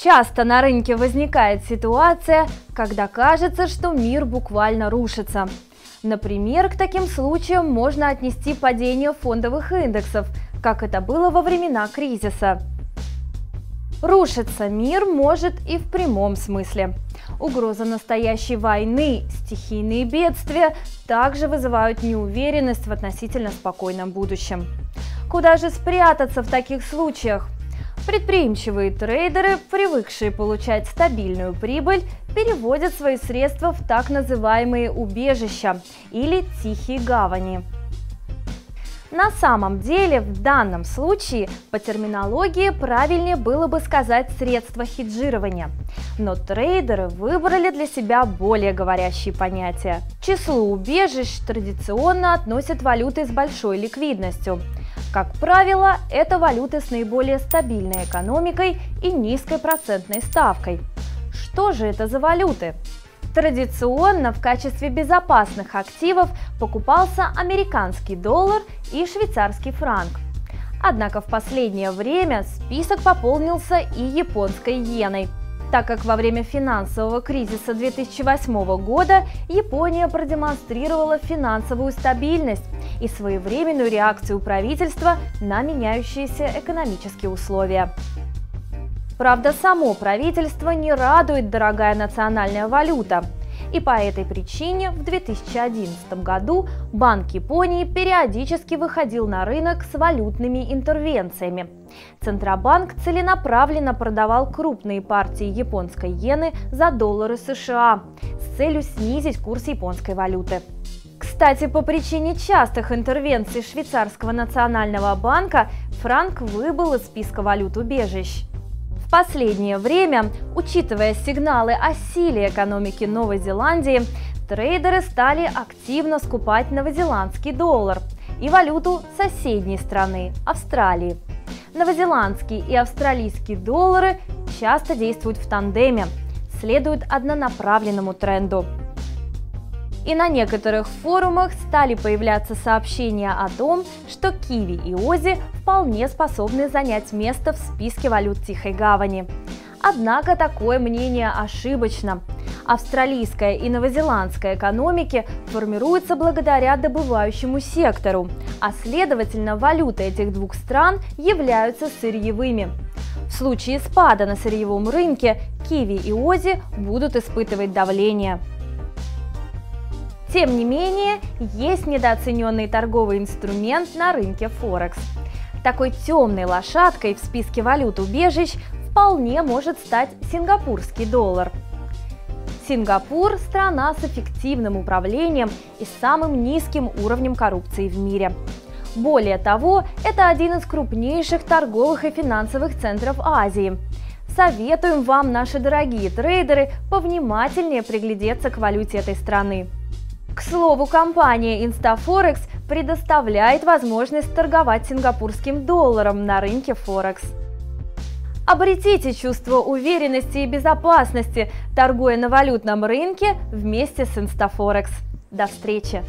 Часто на рынке возникает ситуация, когда кажется, что мир буквально рушится. Например, к таким случаям можно отнести падение фондовых индексов, как это было во времена кризиса. Рушиться мир может и в прямом смысле. Угроза настоящей войны, стихийные бедствия также вызывают неуверенность в относительно спокойном будущем. Куда же спрятаться в таких случаях? Предприимчивые трейдеры, привыкшие получать стабильную прибыль, переводят свои средства в так называемые убежища или тихие гавани. На самом деле, в данном случае по терминологии правильнее было бы сказать средства хеджирования. Но трейдеры выбрали для себя более говорящие понятия. К числу убежищ традиционно относят валюты с большой ликвидностью – как правило, это валюты с наиболее стабильной экономикой и низкой процентной ставкой. Что же это за валюты? Традиционно в качестве безопасных активов покупался американский доллар и швейцарский франк. Однако в последнее время список пополнился и японской иеной, так как во время финансового кризиса 2008 года Япония продемонстрировала финансовую стабильность и своевременную реакцию правительства на меняющиеся экономические условия. Правда, само правительство не радует дорогая национальная валюта. И по этой причине в 2011 году Банк Японии периодически выходил на рынок с валютными интервенциями. Центробанк целенаправленно продавал крупные партии японской иены за доллары США с целью снизить курс японской валюты. Кстати, по причине частых интервенций швейцарского национального банка франк выбыл из списка валют убежищ. Последнее время, учитывая сигналы о силе экономики Новой Зеландии, трейдеры стали активно скупать новозеландский доллар и валюту соседней страны – Австралии. Новозеландские и австралийские доллары часто действуют в тандеме, следуют однонаправленному тренду – и на некоторых форумах стали появляться сообщения о том, что Киви и Ози вполне способны занять место в списке валют Тихой Гавани. Однако такое мнение ошибочно. Австралийская и новозеландская экономики формируются благодаря добывающему сектору, а следовательно валюты этих двух стран являются сырьевыми. В случае спада на сырьевом рынке Киви и Ози будут испытывать давление. Тем не менее, есть недооцененный торговый инструмент на рынке Форекс. Такой темной лошадкой в списке валют убежищ вполне может стать сингапурский доллар. Сингапур – страна с эффективным управлением и самым низким уровнем коррупции в мире. Более того, это один из крупнейших торговых и финансовых центров Азии. Советуем вам, наши дорогие трейдеры, повнимательнее приглядеться к валюте этой страны. К слову, компания InstaForex предоставляет возможность торговать сингапурским долларом на рынке Форекс. Обретите чувство уверенности и безопасности, торгуя на валютном рынке вместе с InstaForex. До встречи!